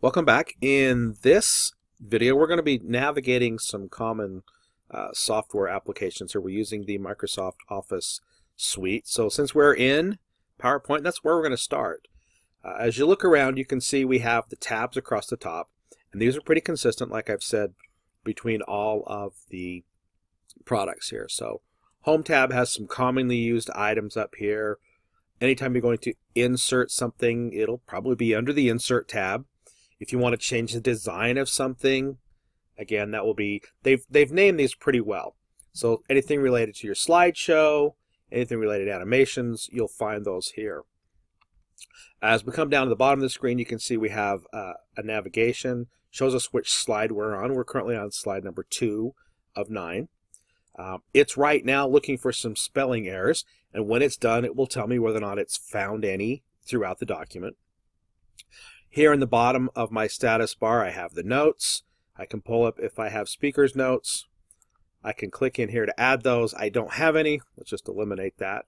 Welcome back. In this video, we're going to be navigating some common uh, software applications. So we're using the Microsoft Office suite. So since we're in PowerPoint, that's where we're going to start. Uh, as you look around, you can see we have the tabs across the top. And these are pretty consistent, like I've said, between all of the products here. So Home tab has some commonly used items up here. Anytime you're going to insert something, it'll probably be under the Insert tab. If you want to change the design of something, again, that will be, they've, they've named these pretty well. So anything related to your slideshow, anything related to animations, you'll find those here. As we come down to the bottom of the screen, you can see we have uh, a navigation, shows us which slide we're on. We're currently on slide number two of nine. Um, it's right now looking for some spelling errors, and when it's done, it will tell me whether or not it's found any throughout the document. Here in the bottom of my status bar, I have the notes. I can pull up if I have speaker's notes. I can click in here to add those. I don't have any. Let's just eliminate that.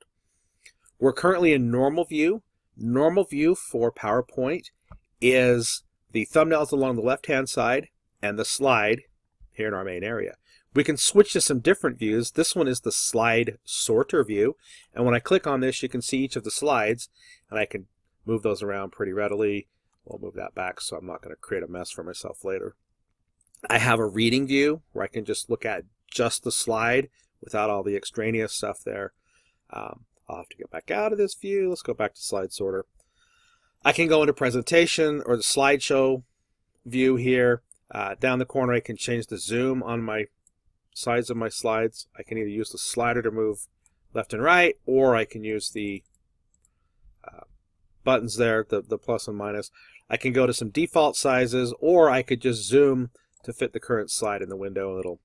We're currently in normal view. Normal view for PowerPoint is the thumbnails along the left-hand side and the slide here in our main area. We can switch to some different views. This one is the slide sorter view. And when I click on this, you can see each of the slides, and I can move those around pretty readily. We'll move that back so I'm not going to create a mess for myself later. I have a reading view where I can just look at just the slide without all the extraneous stuff there. Um, I'll have to get back out of this view. Let's go back to slide sorter. I can go into presentation or the slideshow view here. Uh, down the corner, I can change the zoom on my sides of my slides. I can either use the slider to move left and right, or I can use the uh, buttons there, the, the plus and minus. I can go to some default sizes, or I could just zoom to fit the current slide in the window, and it'll,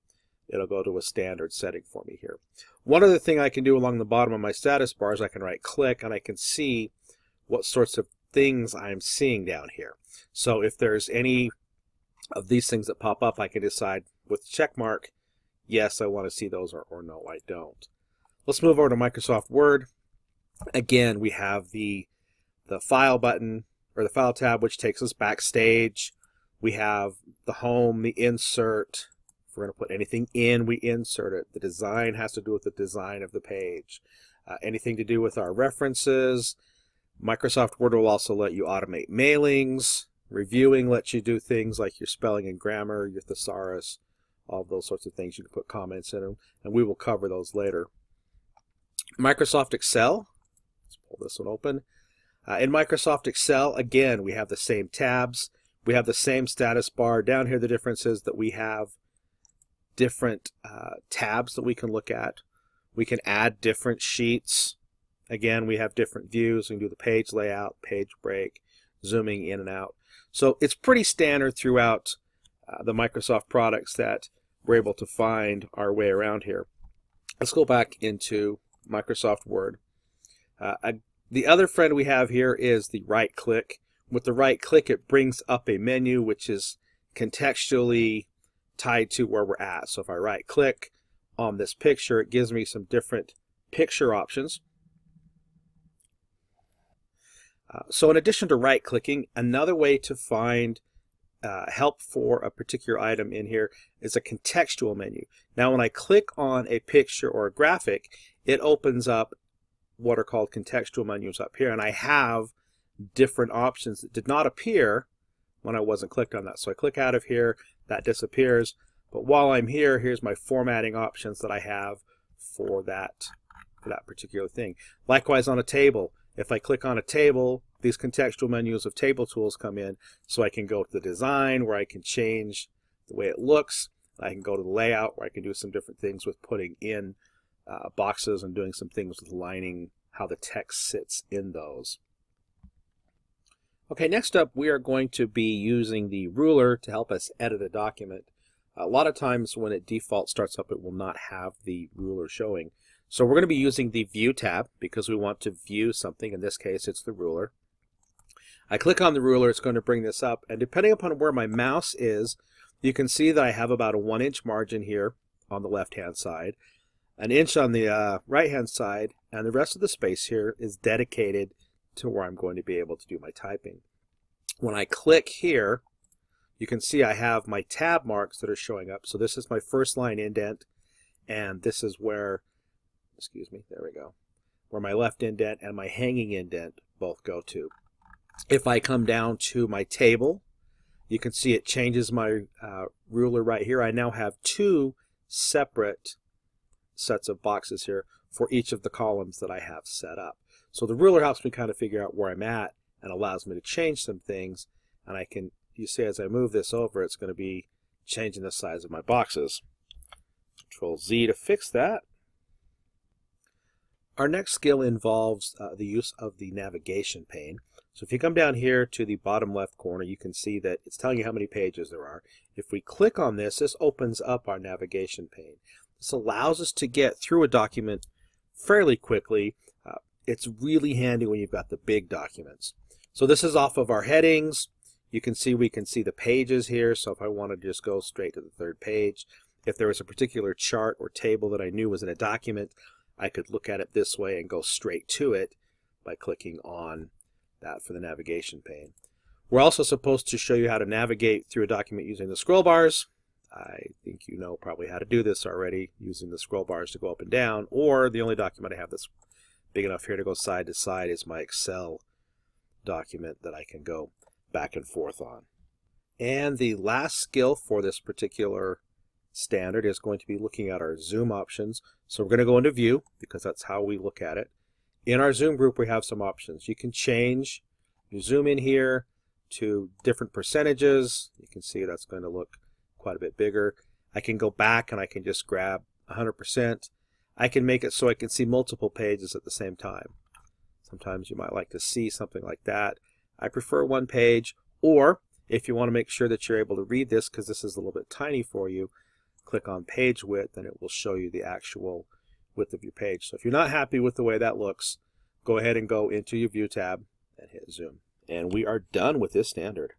it'll go to a standard setting for me here. One other thing I can do along the bottom of my status bar is I can right click, and I can see what sorts of things I'm seeing down here. So if there's any of these things that pop up, I can decide with check mark yes, I want to see those, or, or no, I don't. Let's move over to Microsoft Word. Again, we have the, the File button, or the File tab, which takes us backstage. We have the Home, the Insert. If we're going to put anything in, we insert it. The design has to do with the design of the page. Uh, anything to do with our references. Microsoft Word will also let you automate mailings. Reviewing lets you do things like your spelling and grammar, your thesaurus, all those sorts of things. You can put comments in them, and we will cover those later. Microsoft Excel. Let's pull this one open. Uh, in Microsoft Excel, again, we have the same tabs. We have the same status bar. Down here, the difference is that we have different uh, tabs that we can look at. We can add different sheets. Again, we have different views. We can do the page layout, page break, zooming in and out. So it's pretty standard throughout uh, the Microsoft products that we're able to find our way around here. Let's go back into Microsoft Word. Uh, the other friend we have here is the right click. With the right click, it brings up a menu which is contextually tied to where we're at. So if I right click on this picture, it gives me some different picture options. Uh, so in addition to right clicking, another way to find uh, help for a particular item in here is a contextual menu. Now when I click on a picture or a graphic, it opens up what are called contextual menus up here and I have different options that did not appear when I wasn't clicked on that. So I click out of here, that disappears, but while I'm here, here's my formatting options that I have for that, for that particular thing. Likewise on a table, if I click on a table, these contextual menus of table tools come in so I can go to the design where I can change the way it looks. I can go to the layout where I can do some different things with putting in uh, boxes and doing some things with lining how the text sits in those. Okay, next up we are going to be using the ruler to help us edit a document. A lot of times when it default starts up it will not have the ruler showing. So we're going to be using the View tab because we want to view something. In this case, it's the ruler. I click on the ruler, it's going to bring this up, and depending upon where my mouse is, you can see that I have about a one inch margin here on the left hand side, an inch on the uh, right hand side, and the rest of the space here is dedicated to where I'm going to be able to do my typing. When I click here you can see I have my tab marks that are showing up. So this is my first line indent, and this is where, excuse me, there we go, where my left indent and my hanging indent both go to. If I come down to my table, you can see it changes my uh, ruler right here. I now have two separate sets of boxes here for each of the columns that I have set up. So the ruler helps me kind of figure out where I'm at and allows me to change some things. And I can, you see as I move this over, it's going to be changing the size of my boxes. Control Z to fix that. Our next skill involves uh, the use of the navigation pane. So if you come down here to the bottom left corner, you can see that it's telling you how many pages there are. If we click on this, this opens up our navigation pane. This allows us to get through a document fairly quickly. Uh, it's really handy when you've got the big documents. So this is off of our headings. You can see we can see the pages here. So if I wanted to just go straight to the third page, if there was a particular chart or table that I knew was in a document, I could look at it this way and go straight to it by clicking on that for the navigation pane. We're also supposed to show you how to navigate through a document using the scroll bars. I think you know probably how to do this already using the scroll bars to go up and down or the only document I have that's big enough here to go side to side is my Excel document that I can go back and forth on. And the last skill for this particular standard is going to be looking at our zoom options. So we're going to go into view because that's how we look at it. In our zoom group we have some options. You can change, zoom in here to different percentages. You can see that's going to look quite a bit bigger. I can go back and I can just grab 100%. I can make it so I can see multiple pages at the same time. Sometimes you might like to see something like that. I prefer one page or if you want to make sure that you're able to read this because this is a little bit tiny for you, click on page width and it will show you the actual width of your page. So if you're not happy with the way that looks, go ahead and go into your view tab and hit zoom. And we are done with this standard.